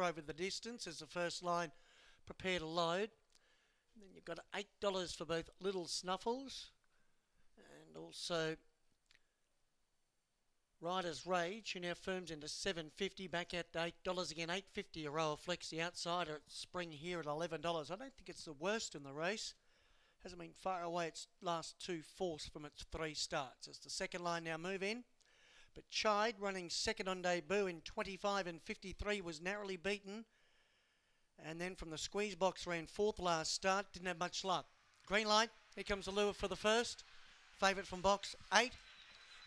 over the distance as the first line prepare to load. And then you've got $8 for both Little Snuffles and also Riders Rage, who now firms into 750 back at $8 again, 850 Euroa Flex. The outsider at spring here at $11. I don't think it's the worst in the race. Hasn't been far away its last two fourths from its three starts. As the second line now move in. But Chide running second on debut in 25 and 53 was narrowly beaten. And then from the squeeze box ran fourth last start. Didn't have much luck. Green light. Here comes the lure for the first. Favourite from box eight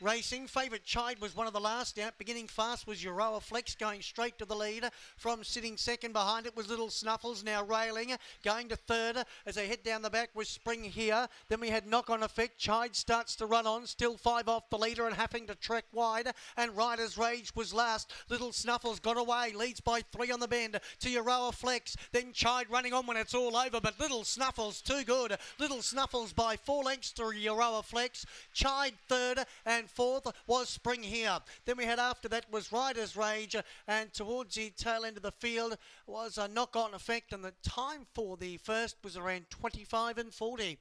racing. Favourite Chide was one of the last out. Beginning fast was Euroa Flex going straight to the lead. From sitting second behind it was Little Snuffles now railing. Going to third as they head down the back was Spring here. Then we had knock on effect. Chide starts to run on. Still five off the leader and having to trek wide. And Rider's Rage was last. Little Snuffles got away. Leads by three on the bend to Euroa Flex. Then Chide running on when it's all over. But Little Snuffles too good. Little Snuffles by four lengths to Euroa Flex. Chide third and fourth was Spring here. Then we had after that was Rider's Rage, and towards the tail end of the field was a knock-on effect, and the time for the first was around 25 and 40.